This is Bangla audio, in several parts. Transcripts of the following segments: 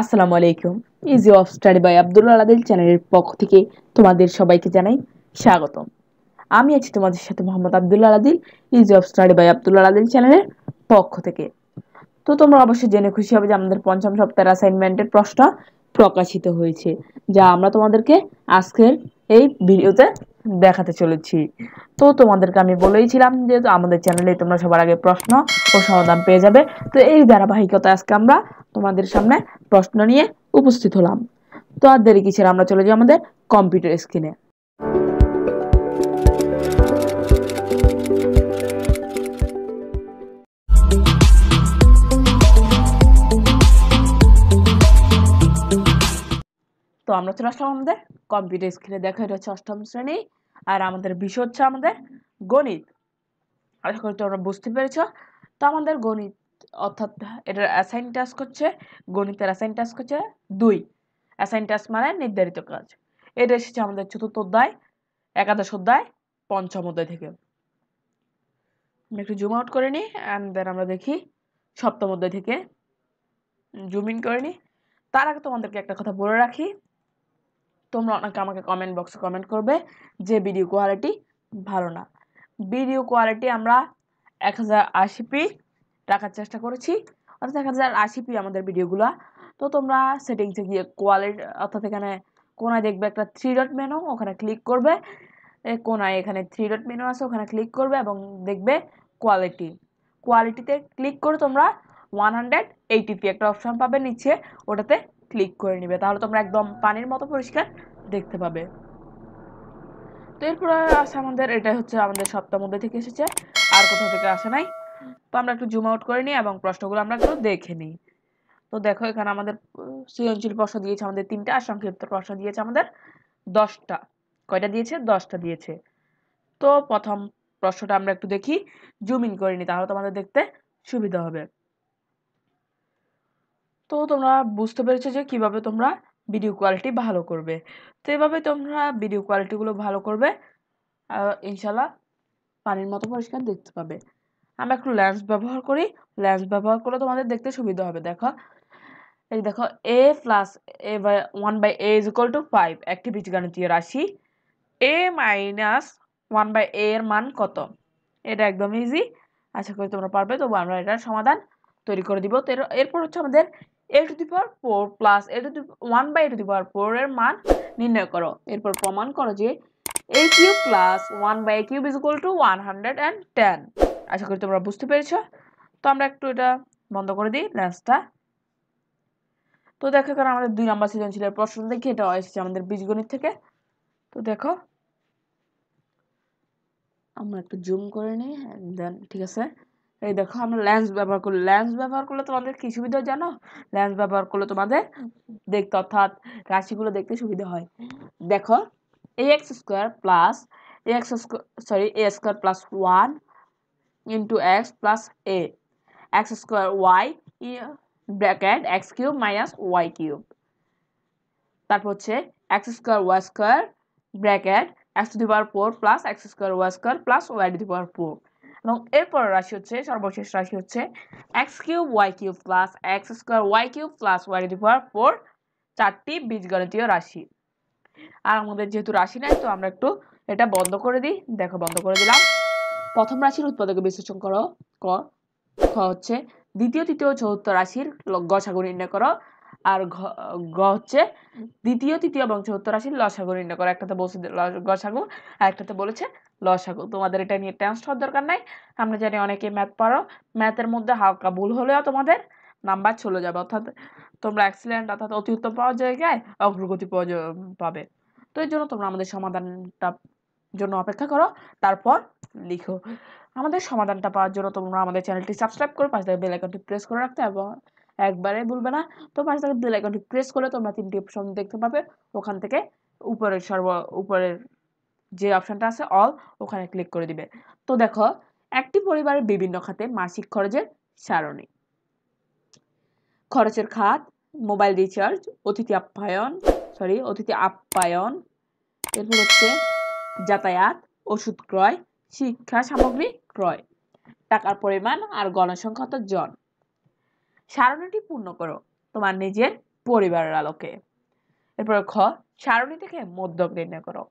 আসসালামু আলাইকুম। Easy of study by Abdul Aladil চ্যানেলের পক্ষ থেকে তোমাদের সবাইকে জানাই স্বাগতম। আমি আছি তোমাদের সাথে Mohammad Abdullah Aladil easy of study by Abdul Aladil চ্যানেলের পক্ষ থেকে। তো তোমরা অবশ্যই জেনে খুশি হবে যে আমাদের পঞ্চম সপ্তাহের অ্যাসাইনমেন্টের প্রশ্ন প্রকাশিত হয়েছে, যা আমরা তোমাদেরকে আজকের এই ভিডিওতে দেখাতে চলেছি। তো তোমাদেরকে আমি বলেইছিলাম যে আমাদের চ্যানেলে তোমরা সবার আগে প্রশ্ন ও সমাধান পেয়ে যাবে। তো এই ধারাবাহিকতা আজকে আমরা তোমাদের সামনে প্রশ্ন নিয়ে উপস্থিত হলাম। তো আর দেরি কিসের? আমরা চলে যাই আমাদের কম্পিউটার স্ক্রিনে তো আমরা চলে আসলাম আমাদের কম্পিউটার স্ক্রিনে দেখা, এটা হচ্ছে অষ্টম শ্রেণি, আর আমাদের বিষয় হচ্ছে আমাদের গণিত। আশা করি তোমরা বুঝতে পেরেছ। তো আমাদের গণিত অর্থাৎ এটার অ্যাসাইন টাস্ক হচ্ছে, গণিতের অ্যাসাইন টাস্ক হচ্ছে দুই। অ্যাসাইন টাস্ক মানে নির্ধারিত কাজ। এটা এসেছে আমাদের চতুর্থ অধ্যায়, একাদশ অধ্যায়, পঞ্চম অধ্যায় থেকে। একটু জুম আউট করে নিই অ্যান্ড দেন আমরা দেখি সপ্তম অধ্যায় থেকে। জুম ইন করে নিই। তার আগে তোমাদেরকে একটা কথা বলে রাখি। তোমরা অনেকে আমাকে কমেন্ট বক্সে কমেন্ট করবে যে ভিডিও কোয়ালিটি ভালো না। ভিডিও কোয়ালিটি আমরা এক হাজার আশি পি রাখার চেষ্টা করেছি। অর্থাৎ এক হাজার আশি পি আমাদের ভিডিওগুলো। তো তোমরা সেটিংসে গিয়ে কোয়ালিটি অর্থাৎ এখানে কোনায় দেখবে একটা থ্রি ডট মেনু ওখানে ক্লিক করবে। কোনায় এখানে থ্রি ডট মেনু আছে, ওখানে ক্লিক করবে এবং দেখবে কোয়ালিটি কোয়ালিটিতে ক্লিক করে তোমরা ওয়ান হান্ড্রেড এইটিপি একটা অপশান পাবে নিচে, ওটাতে ক্লিক করে নিবে। তাহলে তোমরা একদম পানির মতো পরিষ্কার দেখতে পাবে। তো এরপরে আছে আমাদের, এটাই হচ্ছে আমাদের সপ্তাহ মধ্যে থেকে এসেছে। আর কোথাও থেকে আসে নাই। আমরা একটু জুম আউট করে নিই এবং প্রশ্নগুলো আমরা একটু দেখে নিই। তো দেখো, এখানে আমাদের সৃজনশীল প্রশ্ন দিয়েছে আমাদের তিনটা, আর সংক্ষিপ্ত প্রশ্ন দিয়েছে আমাদের দশটা। কয়টা দিয়েছে? দশটা দিয়েছে। তো প্রথম প্রশ্নটা আমরা একটু দেখি জুম ইন করে নিই, তাহলে তোমাদের দেখতে সুবিধা হবে। তো তোমরা বুঝতে পেরেছ যে কীভাবে তোমরা ভিডিও কোয়ালিটি ভালো করবে। তো এভাবে তোমরা ভিডিও কোয়ালিটিগুলো ভালো করবে ইনশাল্লাহ পানির মতো পরিষ্কার দেখতে পাবে। আমরা একটু ল্যান্স ব্যবহার করি। ল্যান্স ব্যবহার করলে তোমাদের দেখতে সুবিধা হবে, দেখো। এই দেখো a plus a by one by a is equal to five একটি বীজগণিতীয় রাশি। A minus one by a এর মান কত? এটা একদম ইজি আশা করি তোমরা পারবে, তবু আমরা এটার সমাধান তৈরি করে দিব। তো এরপর হচ্ছে আমাদের a to the power four plus a to the one by a to the power four এর মান নির্ণয় করো। এরপর প্রমাণ করো যে a cube plus one by a cube is equal to one hundred and ten আশা করি তোমরা বুঝতে পেরেছ। তো আমরা একটু এটা বন্ধ করে দিই ল্যান্সটা তো দেখো কারণ আমাদের দুই নাম্বার সৃজনশীলের প্রশ্ন দেখি এটা এসেছে আমাদের বীজগণিত থেকে। তো দেখো। আমরা একটু জুম করে নিই দেন ঠিক আছে? এই দেখো, আমরা ল্যান্স ব্যবহার করি। ল্যান্স ব্যবহার করলে তোমাদের কি সুবিধা জানো? ল্যান্স ব্যবহার করলে তোমাদের দেখতে, অর্থাৎ রাশিগুলো দেখতে সুবিধা হয়। দেখো a x square plus a x sorry a square plus one into x plus a x square y bracket x cube minus y cube তারপর হচ্ছে x square y square bracket x to the power four plus x square y square plus y to the power four এবং এরপর রাশি হচ্ছে, সর্বশেষ রাশি হচ্ছে x cube y cube plus x square y cube plus y to the power four চারটি বীজগণিতীয় রাশি। আর আমাদের যেহেতু রাশি নাই, তো আমরা একটু এটা বন্ধ করে দিই। দেখো, বন্ধ করে দিলাম। প্রথম রাশির উৎপাদকে বিশ্লেষণ করো। ক, খ হচ্ছে দ্বিতীয়, তৃতীয়, চতুর্থ রাশির গসাগু নির্ণয় করো। আর গ হচ্ছে দ্বিতীয়, তৃতীয় এবং চতুর্থ রাশির লসাগু নির্ণয় করো। একটাতে বলছে গসাগু আর একটাতে বলেছে লসাগু তোমাদের এটা নিয়ে টেন্স হওয়ার দরকার নাই। আমরা জানি অনেকে ম্যাথ পারো ম্যাথের মধ্যে হালকা ভুল হলেও তোমাদের নাম্বার চলে যাবে। অর্থাৎ তোমরা অ্যাক্সিলেন্ট অর্থাৎ অতি উত্তম পাওয়ার জায়গায় অগ্রগতি পাবে। তো এই জন্য তোমরা আমাদের সমাধানটা জন্য অপেক্ষা করো। তারপর লিখো। আমাদের সমাধানটা পাওয়ার জন্য তোমরা আমাদের চ্যানেলটি সাবস্ক্রাইব করে পাশে বেল আইকনটি প্রেস করে রাখতে এবং একবারে বলবে না। তো পাশে থেকে বেল আইকনটি প্রেস করলে তোমরা তিনটি অপশন দেখতে পাবে। ওখান থেকে উপরের সর্ব, উপরের যে অপশনটা আছে অল ওখানে ক্লিক করে দিবে। তো দেখো, একটি পরিবারের বিভিন্ন খাতে মাসিক খরচের সারণী। খরচের খাত মোবাইল রিচার্জ অতিথি আপ্যায়ন সরি অতিথি আপ্যায়ন, এরপর হচ্ছে যাতায়াত, ওষুধ ক্রয় শিক্ষা সামগ্রী ক্রয়, টাকার পরিমাণ আর গণসংখ্যা জন। সারণীটি পূর্ণ করো তোমার নিজের পরিবারের আলোকে। এরপরে খ সারণী থেকে মধ্যক নির্ণয় করো।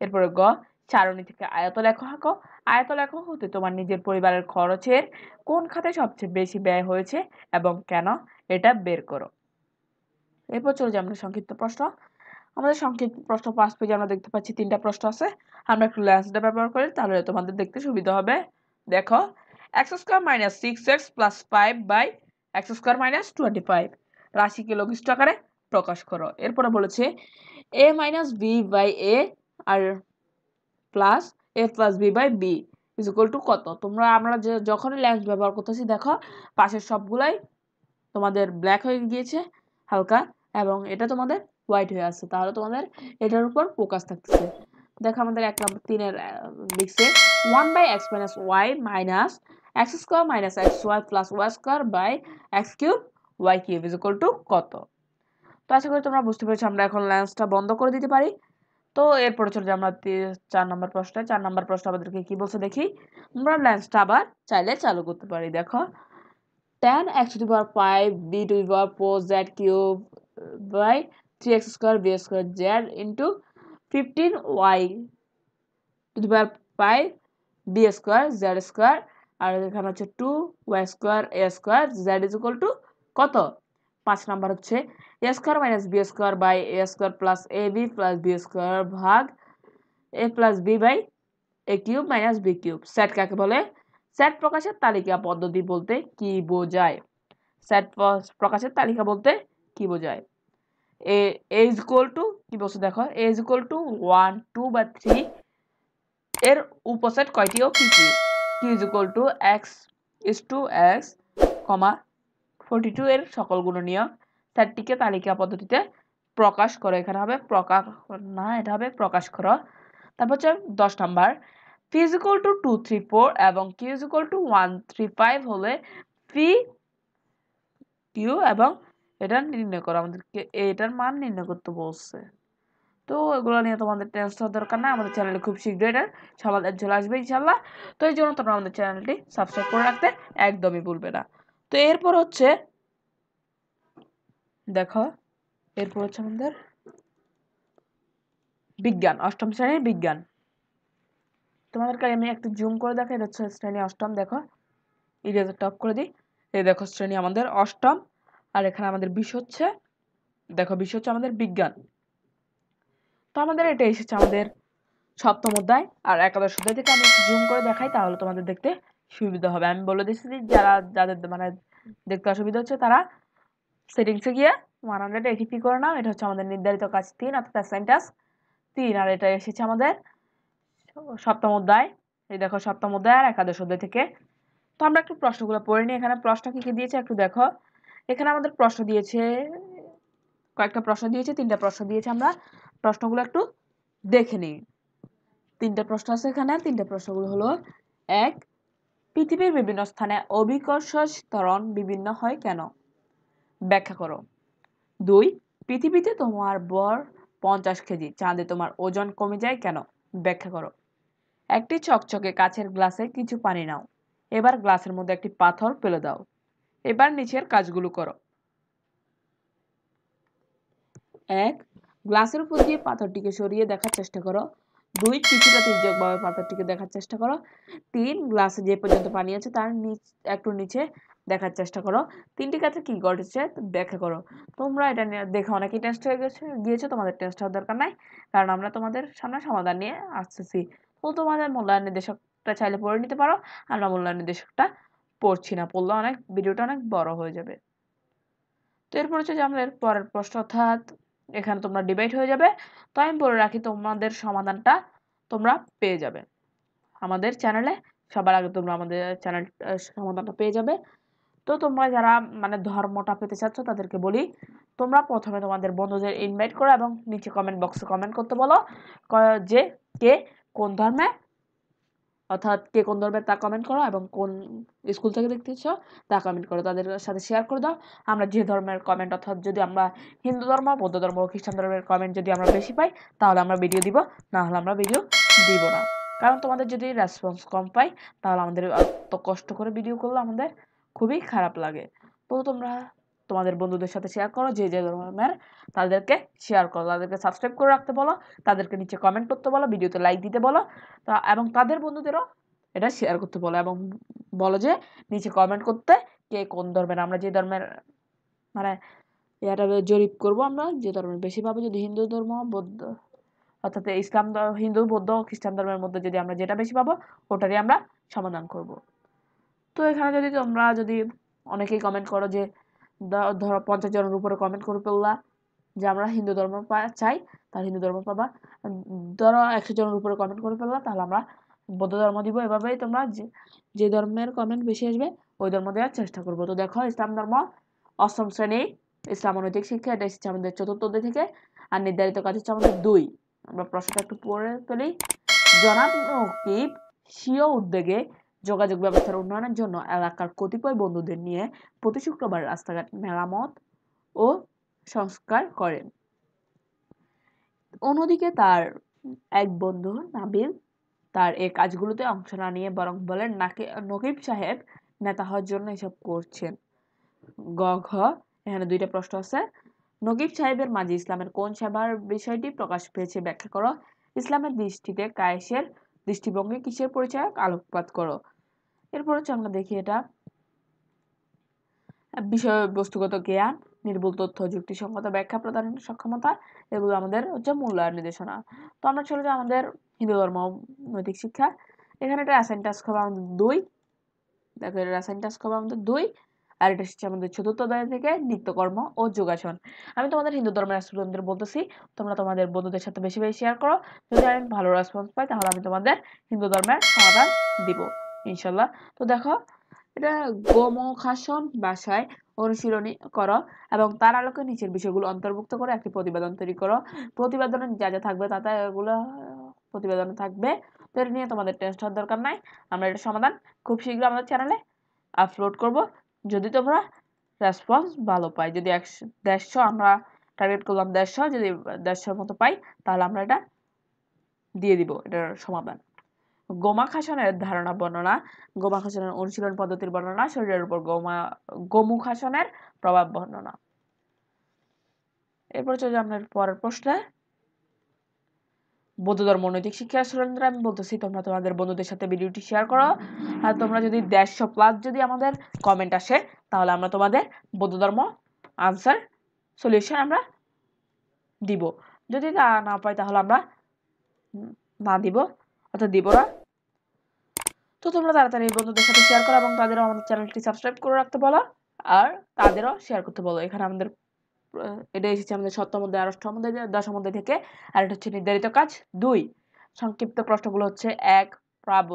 এরপরে গ, সারণী থেকে আয়ত লেখো আঁকো। আয়ত লেখো হতে তোমার নিজের পরিবারের খরচের কোন খাতে সবচেয়ে বেশি ব্যয় হয়েছে এবং কেন এটা বের করো। এরপর চলে যাই আমরা সংক্ষিপ্ত প্রশ্ন। আমাদের সংক্ষিপ্ত প্রশ্ন পাঁচ পেজে আমরা দেখতে পাচ্ছি, তিনটা প্রশ্ন আছে। আমরা একটু ল্যান্সটা ব্যবহার করি, তাহলে তোমাদের দেখতে সুবিধা হবে। দেখো x square minus six x plus five by x square minus twenty five রাশিকে লঘিষ্ঠ আকারে প্রকাশ করো। এরপরে বলেছে a minus b by a R plus a plus b by b is equal to কত? তোমরা, আমরা যে, যখনই ল্যান্স ব্যবহার করতেছি, দেখো, পাশের সবগুলাই তোমাদের ব্ল্যাক হয়ে গিয়েছে, হালকা, এবং এটা তোমাদের হোয়াইট হয়ে আসছে তাহলে তোমাদের এটার উপর ফোকাস থাকতেছে। দেখো আমাদের এক নম্বর তিনের লিখছে one by x minus y minus x square minus x y plus y square by x cube y cube is to কত? তো আশা করি তোমরা বুঝতে পেরেছ, আমরা এখন ল্যান্সটা বন্ধ করে দিতে পারি। তো এরপরে চলে যাই আমরা চার নম্বর প্রশ্নে। চার নম্বর প্রশ্ন আমাদেরকে কি বলছে দেখি? আমরা ল্যান্সটা আবার চাইলে চালু করতে পারি। দেখো ten x to the power five b to the power four z cube by three x square b square z into fifteen y to the power five b square z square আর এখানে হচ্ছে two y square a square z is equal to কত? পাঁচ নাম্বার হচ্ছে a square minus b square by a square plus a b plus b square ভাগ a plus b by a cube minus b cube set কাকে বলে? সেট প্রকাশের তালিকা পদ্ধতি বলতে কি বোঝায়? সেট প্রকাশের তালিকা বলতে কি বোঝায়? এ ইজ ইকুয়াল টু কি বলছে দেখো a is equal to one two বা থ্রি এর উপসেট কয়টি ও কি কি? কি is equal to x is to x comma forty two এর সকল গুণনীয় সেটটিকে তালিকা পদ্ধতিতে প্রকাশ করো। এখানে হবে প্রকাশ, না, এটা হবে প্রকাশ করো। তারপর হচ্ছে দশ নাম্বার। ফিজিক্যাল টু টু থ্রি ফোর এবং কিউজিক্যাল টু ওয়ান থ্রি ফাইভ হলে ফি কিউ এবং এটা নির্ণয় করো, আমাদেরকে এটার মান নির্ণয় করতে বলছে। তো এগুলো নিয়ে তোমাদের টেনশন দরকার না আমাদের চ্যানেলে খুব শীঘ্রই এটার সমাধান চলে আসবে ইনশাল্লাহ তো এই জন্য তোমরা আমাদের চ্যানেলটি সাবস্ক্রাইব করে রাখতে একদমই ভুলবে না। তো এরপর হচ্ছে, দেখো, এরপর হচ্ছে আমাদের বিজ্ঞান, অষ্টম শ্রেণির বিজ্ঞান। তোমাদেরকে আমি একটু জুম করে দেখাই, এটা হচ্ছে শ্রেণি অষ্টম, দেখো। ইরেজার টপ করে দিই, এই দেখো শ্রেণি আমাদের অষ্টম। আর এখানে আমাদের বিষয় হচ্ছে, দেখো বিষয় হচ্ছে আমাদের বিজ্ঞান। তো আমাদের এটা এসেছে আমাদের সপ্তম অধ্যায়, আর একাদশ অধ্যায় থেকে আমি জুম করে দেখাই, তাহলে তোমাদের দেখতে সুবিধা হবে। আমি বলে দিচ্ছি যারা, যাদের মানে দেখতে অসুবিধা হচ্ছে, তারা সেটিংসে গিয়ে ওয়ান হান্ড্রেড এইটিপি করে নাও। এটা হচ্ছে আমাদের নির্ধারিত কাজ তিন, অর্থাৎ অ্যাসাইনটাস তিন। আর এটা এসেছে আমাদের সপ্তম অধ্যায়। এই দেখো সপ্তম অধ্যায় আর একাদশ অধ্যায় থেকে। তো আমরা একটু প্রশ্নগুলো পড়ে নিই। এখানে প্রশ্ন কী কী দিয়েছে একটু দেখো। এখানে আমাদের প্রশ্ন দিয়েছে, কয়েকটা প্রশ্ন দিয়েছে, তিনটা প্রশ্ন দিয়েছে, আমরা প্রশ্নগুলো একটু দেখে নিই। তিনটা প্রশ্ন আছে এখানে, তিনটা প্রশ্নগুলো হলো, এক, পৃথিবীর বিভিন্ন স্থানে অভিকর্ষ ত্বরণ বিভিন্ন হয় কেন? ব্যাখ্যা করো। দুই, পৃথিবীতে তোমার বর পঞ্চাশ কেজি, চাঁদে তোমার ওজন কমে যায় কেন? ব্যাখ্যা করো। একটি চকচকে কাছের গ্লাসে কিছু পানি নাও, এবার গ্লাসের মধ্যে একটি পাথর ফেলে দাও। এবার নিচের কাজগুলো করো। এক, গ্লাসের উপর দিয়ে পাথরটিকে সরিয়ে দেখার চেষ্টা করো। দুই, কিছুটা তির্যকভাবে পাথরটিকে দেখার চেষ্টা করো। তিন, গ্লাসে যে পর্যন্ত পানি আছে তার নিচ, একটু নিচে দেখার চেষ্টা করো। তিনটি কাছে কি ঘটেছে ব্যাখ্যা করো। তোমরা এটা নিয়ে দেখে অনেকেই টেস্ট হয়ে গেছে, গিয়েছো, তোমাদের টেস্ট হওয়ার দরকার নাই, কারণ আমরা তোমাদের সামনে সমাধান নিয়ে আসতেছি। তো তোমাদের মূল্যায়ন নির্দেশকটা চাইলে পড়ে নিতে পারো, আমরা মূল্যায়ন নির্দেশকটা পড়ছি না, পড়লে অনেক, ভিডিওটা অনেক বড় হয়ে যাবে। তো এরপর হচ্ছে যে আমাদের পরের প্রশ্ন, অর্থাৎ এখানে তোমরা ডিবেট হয়ে যাবে। তো আমি বলে রাখি, তোমাদের সমাধানটা তোমরা পেয়ে যাবে। আমাদের চ্যানেলে সবার আগে তোমরা আমাদের চ্যানেল সমাধানটা পেয়ে যাবে। তো তোমরা যারা মানে ধর্মটা পেতে চাচ্ছ, তাদেরকে বলি, তোমরা প্রথমে তোমাদের বন্ধুদের ইনভাইট করো এবং নিচে কমেন্ট বক্সে কমেন্ট করতে বলো যে কে কোন ধর্মে অর্থাৎ কে কোন ধর্মের তা কমেন্ট করো এবং কোন স্কুল থেকে দেখতেছ তা কমেন্ট করো। তাদের সাথে শেয়ার করে দাও। আমরা যে ধর্মের কমেন্ট অর্থাৎ যদি আমরা হিন্দু ধর্ম, বৌদ্ধ ধর্ম খ্রিস্টান ধর্মের কমেন্ট যদি আমরা বেশি পাই, তাহলে আমরা ভিডিও দিব, না হলে আমরা ভিডিও দিব না। কারণ তোমাদের যদি রেসপন্স কম পাই, তাহলে আমাদের এত কষ্ট করে ভিডিও করলে আমাদের খুবই খারাপ লাগে। তো তোমরা তোমাদের বন্ধুদের সাথে শেয়ার করো, যে যে ধর্মের তাদেরকে শেয়ার করো। তাদেরকে সাবস্ক্রাইব করে রাখতে বলো, তাদেরকে নিচে কমেন্ট করতে বলো, ভিডিওতে লাইক দিতে বলো, তা এবং তাদের বন্ধুদেরও এটা শেয়ার করতে বলো এবং বলো যে নিচে কমেন্ট করতে কে কোন ধর্মের। আমরা যে ধর্মের মানে এটা জরিপ করব আমরা, যে ধর্মের বেশি পাবো যদি হিন্দু ধর্ম, বৌদ্ধ অর্থাৎ ইসলাম হিন্দু, বৌদ্ধ, খ্রিস্টান ধর্মের মধ্যে যদি আমরা যেটা বেশি পাবো, ওটারই আমরা সমাধান করব। তো এখানে যদি তোমরা যদি অনেকেই কমেন্ট করো যে ধরো পঞ্চাশ জনের উপরে কমেন্ট করে ফেললা যে আমরা হিন্দু ধর্ম চাই তাহলে হিন্দু ধর্ম পাবা। ধরো একশো জনের উপরে কমেন্ট করে ফেললা, তাহলে আমরা বৌদ্ধ ধর্ম দিব। এভাবেই তোমরা যে ধর্মের কমেন্ট বেশি আসবে, ওই ধর্ম দেওয়ার চেষ্টা করব। তো দেখো, ইসলাম ধর্ম অষ্টম শ্রেণি, ইসলাম অনৈতিক শিক্ষা, এটা এসেছে আমাদের চতুর্থ অধ্যায় থেকে, আর নির্ধারিত কাজ হচ্ছে আমাদের দুই। আমরা প্রশ্নটা একটু পড়ে ফেলি। জনাব নকিব স্বীয় উদ্যোগে যোগাযোগ ব্যবস্থার উন্নয়নের জন্য এলাকার কতিপয় বন্ধুদের নিয়ে প্রতি শুক্রবার রাস্তাঘাট মেরামত ও সংস্কার করেন। অন্যদিকে তার এক বন্ধু নাবিল, তার এই কাজগুলোতে অংশ না নিয়ে বরং বলেন, নাকি, নকিব সাহেব নেতা হওয়ার জন্য এসব করছেন। গ, ঘ, এখানে দুইটা প্রশ্ন আছে। নকিব সাহেবের মাঝে ইসলামের কোন সেবার বিষয়টি প্রকাশ পেয়েছে ব্যাখ্যা করো। ইসলামের দৃষ্টিতে কায়েসের দৃষ্টিভঙ্গি কিসের পরিচয়? আলোকপাত করো। এরপর হচ্ছে আমরা দেখি এটা। বিষয়বস্তুগত জ্ঞান, নির্ভুল তথ্য, যুক্তিসঙ্গত, ব্যাখ্যা প্রদানের সক্ষমতা এগুলো আমাদের হচ্ছে মূল্যায়ন নির্দেশনা। তো আমরা চলে যাই আমাদের হিন্দু ধর্ম নৈতিক শিক্ষা এখানে এটা অ্যাসাইন টাস্ক হবে আমাদের দুই। দেখো এটা অ্যাসাইন টাস্ক হবে আমাদের দুই, আর এটা হচ্ছে আমাদের চতুর্থ অধ্যায় থেকে নিত্যকর্ম ও যোগাসন। আমি তোমাদের হিন্দু ধর্মের স্টুডেন্টদের বলতেছি, তোমরা তোমাদের বন্ধুদের সাথে বেশি বেশি শেয়ার করো। যদি আমি ভালো রেসপন্স পাই তাহলে আমি তোমাদের হিন্দু ধর্মের সমাধান দিব। ইনশাল্লাহ। তো দেখো, এটা গোমখাসন ভাষায় অনুশীলনী করো এবং তার আলোকে নিচের বিষয়গুলো অন্তর্ভুক্ত করে একটি প্রতিবেদন তৈরি করো। প্রতিবেদনে যা যা থাকবে তাতে এগুলো, প্রতিবেদন থাকবে। তো এটা নিয়ে তোমাদের টেস্ট হওয়ার দরকার নাই। আমরা এটা সমাধান খুব শীঘ্র আমাদের চ্যানেলে আপলোড করব। যদি তোমরা রেসপন্স ভালো পাই, যদি একশো, দেড়শো আমরা টার্গেট করলাম দেড়শো, যদি দেড়শোর মতো পাই, তাহলে আমরা এটা দিয়ে দিব, এটার সমাধান। গোমাখাসনের ধারণা বর্ণনা। গোমাখাসনের অনুশীলন পদ্ধতির বর্ণনা, শরীরের উপর গোমা, গোমুখাসনের প্রভাব বর্ণনা। এরপর চলে আমরা পরের প্রশ্নে। বৌদ্ধ ধর্ম নৈতিক শিক্ষা স্টুডেন্টরা আমি বলতেছি, তোমরা তোমাদের বন্ধুদের সাথে ভিডিওটি শেয়ার করো। আর তোমরা যদি দেড়শো প্লাস যদি আমাদের কমেন্ট আসে, তাহলে আমরা তোমাদের বৌদ্ধ ধর্ম আনসার সলিউশন আমরা দিব। যদি তা না পাই তাহলে আমরা না দিব। অর্থাৎ দিব না তো তোমরা তাড়াতাড়ি বন্ধুদের সাথে শেয়ার করো এবং তাদেরও আমাদের চ্যানেলটি সাবস্ক্রাইব করে রাখতে বলো আর তাদেরও শেয়ার করতে বলো। এখানে আমাদের এটা এসেছে আমাদের সপ্তম অধ্যায়, আর অষ্টম অধ্যায় দশম অধ্যায় থেকে, আর এটা হচ্ছে নির্ধারিত কাজ। দুই, সংক্ষিপ্ত প্রশ্নগুলো হচ্ছে, এক, প্রাব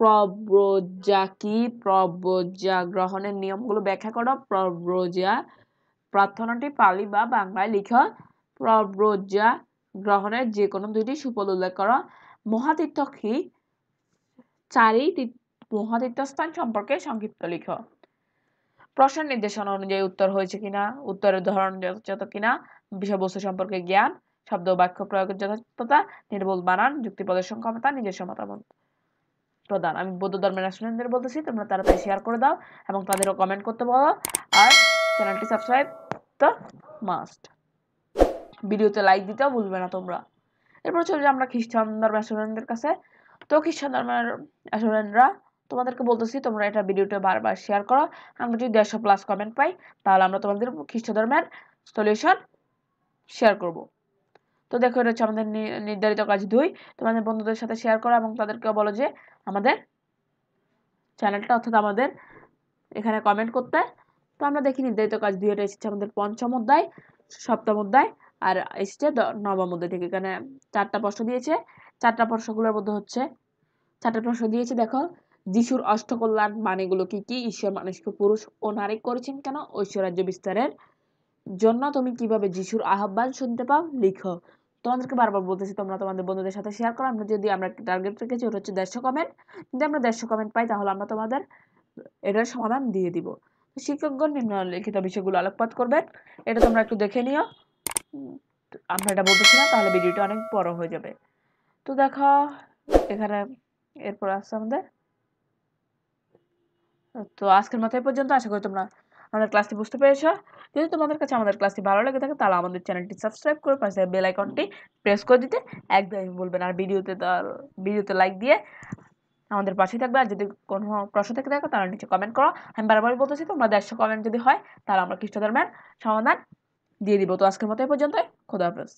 প্রব্রজা কি প্রব্রজা গ্রহণের নিয়মগুলো ব্যাখ্যা করো। প্রব্রজা প্রার্থনাটি পালি বা বাংলায় লিখো। প্রব্রজা গ্রহণের যে কোনো দুইটি সুফল উল্লেখ করো। মহাতীর্থ কি চারি তীর- মহাতীর্থস্থান সম্পর্কে সংক্ষিপ্ত লিখো। প্রশ্ন নির্দেশনা অনুযায়ী উত্তর হয়েছে কিনা উত্তরের ধরন যথাযথ কিনা, বিষয়বস্তু সম্পর্কে জ্ঞান, শব্দ বাক্য প্রয়োগের যথার্থতা নির্ভুল বানান, যুক্তি প্রদর্শন ক্ষমতা, নিজস্ব মতামত প্রদান আমি বৌদ্ধ ধর্মের স্টুডেন্টদের বলতেছি, তোমরা তাড়াতাড়ি শেয়ার করে দাও এবং তাদেরও কমেন্ট করতে বলো আর চ্যানেলটি সাবস্ক্রাইব তো মাস্ট ভিডিওতে লাইক দিতেও ভুলবে না তোমরা। এরপর চলে যাই আমরা খ্রিস্টান ধর্মের স্টুডেন্টদের কাছে। তো খ্রিস্টান ধর্মের স্টুডেন্টরা তোমাদেরকে বলতেছি, তোমরা এটা ভিডিওটা বারবার শেয়ার করো। আমরা যদি দেড়শো প্লাস কমেন্ট পাই, তাহলে আমরা তোমাদের খ্রিস্ট ধর্মের সলিউশন শেয়ার করব। তো দেখো, এটা হচ্ছে আমাদের নির্ধারিত কাজ দুই। তোমাদের বন্ধুদের সাথে শেয়ার করো এবং তাদেরকে বলো যে আমাদের চ্যানেলটা অর্থাৎ আমাদের এখানে কমেন্ট করতে। তো আমরা দেখি নির্ধারিত কাজ দুই এটা এসেছে আমাদের পঞ্চম অধ্যায়, সপ্তম অধ্যায়। আর এসেছে নবম মধ্যে থেকে। এখানে চারটা প্রশ্ন দিয়েছে। চারটা প্রশ্নগুলোর মধ্যে হচ্ছে, চারটা প্রশ্ন দিয়েছে, দেখো, যিশুর অষ্টকল্যাণ মানেগুলো কি কি? ঈশ্বর মানুষকে পুরুষ ও নারী করেছেন কেন? ঐশ্বরাজ্য বিস্তারের জন্য তুমি কীভাবে যিশুর আহ্বান শুনতে পাও? লিখো। তোমাদেরকে বারবার বলতেছি, তোমরা তোমাদের বন্ধুদের সাথে শেয়ার করো। আমরা যদি আমরা টার্গেট রেখেছি, ওটা হচ্ছে দেড়শো কমেন্ট যদি আমরা দেড়শো কমেন্ট পাই, তাহলে আমরা তোমাদের এটার সমাধান দিয়ে দিব। শিক্ষকগণ নিম্নলিখিত বিষয়গুলো আলোকপাত করবেন। এটা তোমরা একটু দেখে নিও। আমরা এটা বলতেছি না, তাহলে ভিডিওটা অনেক বড় হয়ে যাবে। তো দেখো, এখানে এরপর আসছে আমাদের। তো আজকের মতো পর্যন্ত, আশা করি তোমরা আমাদের ক্লাসটি বুঝতে পেরেছ। যদি তোমাদের কাছে আমাদের ক্লাসটি ভালো লেগে থাকে, তাহলে আমাদের চ্যানেলটি সাবস্ক্রাইব করে পাশে বেল আইকনটি প্রেস করে দিতে একদমই বলবেন আর ভিডিওতে তার ভিডিওতে লাইক দিয়ে আমাদের পাশে থাকবে। আর যদি কোনো প্রশ্ন থেকে থাকে তাহলে নিচে কমেন্ট করো। আমি বারবার বলতেছি, তোমরা দেড়শো কমেন্ট যদি হয়, তাহলে আমরা খ্রিস্ট ধর্মের সমাধান দিয়ে দিব। তো আজকের মতো এই পর্যন্ত খোদা হাফেজ।